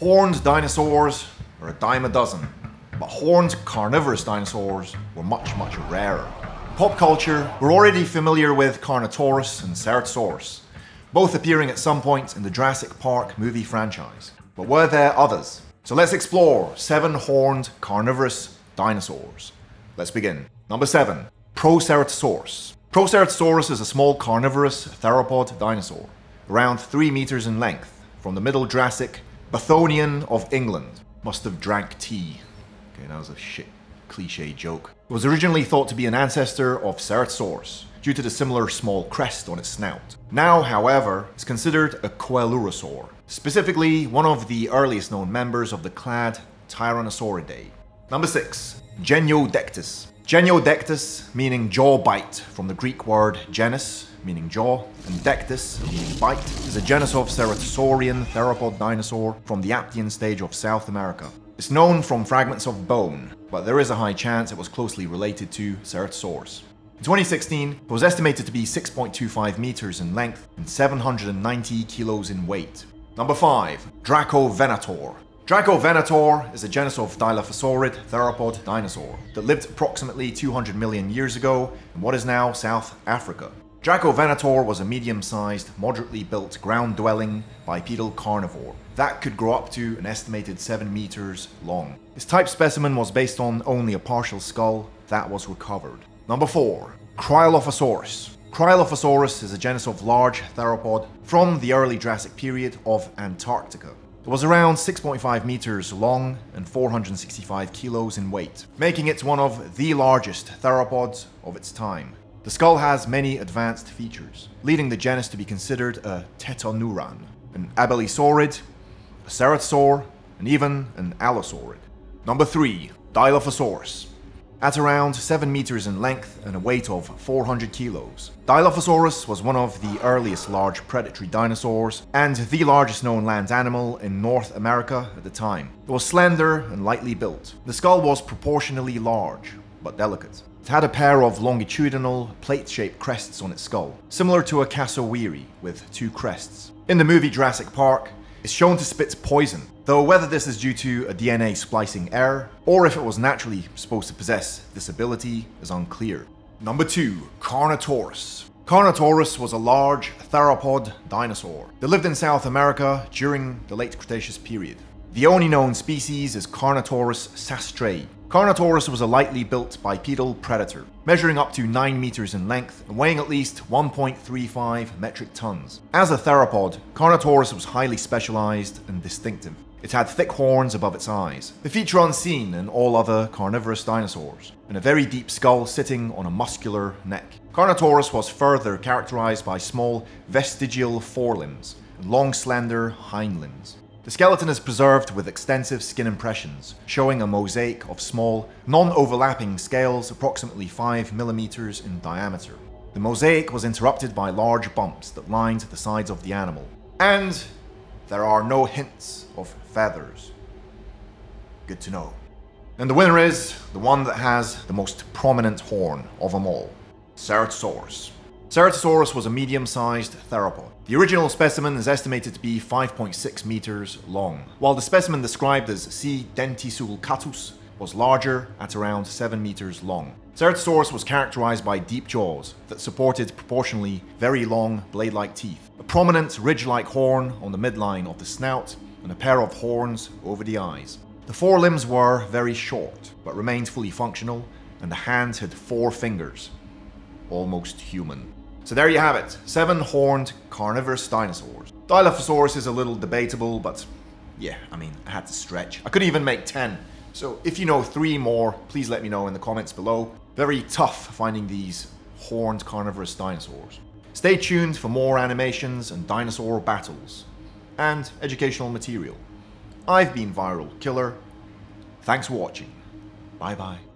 Horned dinosaurs are a dime a dozen, but horned carnivorous dinosaurs were much, much rarer. Pop culture, we're already familiar with Carnotaurus and Ceratosaurus, both appearing at some point in the Jurassic Park movie franchise. But were there others? So let's explore seven horned carnivorous dinosaurs. Let's begin. Number seven, Proceratosaurus. Proceratosaurus is a small carnivorous theropod dinosaur, around 3 meters in length, from the Middle Jurassic Bathonian of England. Must have drank tea. Okay, that was a shit cliche joke. It was originally thought to be an ancestor of Ceratosaurus, due to the similar small crest on its snout. Now, however, it's considered a Coelurosaur, specifically one of the earliest known members of the clade Tyrannosauroidea. Number 6. Genyodectes. Genyodectes, meaning jaw bite, from the Greek word genys, meaning jaw, and dektes, meaning bite, is a genus of ceratosaurian theropod dinosaur from the Aptian stage of South America. It's known from fragments of bone, but there is a high chance it was closely related to Ceratosaurus. In 2016, it was estimated to be 6.25 meters in length and 790 kilos in weight. Number 5. Dracovenator. Dracovenator is a genus of Dilophosaurid theropod dinosaur that lived approximately 200 million years ago in what is now South Africa. Dracovenator was a medium-sized, moderately built ground-dwelling bipedal carnivore that could grow up to an estimated 7 meters long. His type specimen was based on only a partial skull that was recovered. Number 4. Cryolophosaurus. Cryolophosaurus is a genus of large theropod from the early Jurassic period of Antarctica. It was around 6.5 meters long and 465 kilos in weight, making it one of the largest theropods of its time. The skull has many advanced features, leading the genus to be considered a tetanuran, an abelisaurid, a ceratosaur, and even an allosaurid. Number 3. Dilophosaurus. At around 7 meters in length and a weight of 400 kilos, Dilophosaurus was one of the earliest large predatory dinosaurs and the largest known land animal in North America at the time. It was slender and lightly built. The skull was proportionally large, but delicate. It had a pair of longitudinal, plate-shaped crests on its skull, similar to a cassowary with two crests. In the movie Jurassic Park, it's shown to spit poison, though whether this is due to a DNA splicing error or if it was naturally supposed to possess this ability is unclear. Number 2. Carnotaurus. Carnotaurus was a large theropod dinosaur that lived in South America during the late Cretaceous period. The only known species is Carnotaurus sastrae, Carnotaurus was a lightly built bipedal predator, measuring up to 9 meters in length and weighing at least 1.35 metric tons. As a theropod, Carnotaurus was highly specialized and distinctive. It had thick horns above its eyes, a feature unseen in all other carnivorous dinosaurs, and a very deep skull sitting on a muscular neck. Carnotaurus was further characterized by small vestigial forelimbs and long slender hind limbs. The skeleton is preserved with extensive skin impressions, showing a mosaic of small, non-overlapping scales approximately 5 millimeters in diameter. The mosaic was interrupted by large bumps that lined the sides of the animal. And there are no hints of feathers. Good to know. And the winner is the one that has the most prominent horn of them all, Ceratosaurus. Ceratosaurus was a medium-sized theropod. The original specimen is estimated to be 5.6 meters long, while the specimen described as C. dentisulcatus was larger at around 7 meters long. Ceratosaurus was characterized by deep jaws that supported proportionally very long blade-like teeth, a prominent ridge-like horn on the midline of the snout, and a pair of horns over the eyes. The forelimbs were very short, but remained fully functional, and the hands had four fingers, almost human. So there you have it, seven horned carnivorous dinosaurs. Dilophosaurus is a little debatable, but yeah, I mean, I had to stretch. I could even make 10. So if you know three more, please let me know in the comments below. Very tough finding these horned carnivorous dinosaurs. Stay tuned for more animations and dinosaur battles, and educational material. I've been Viral Killer. Thanks for watching. Bye bye.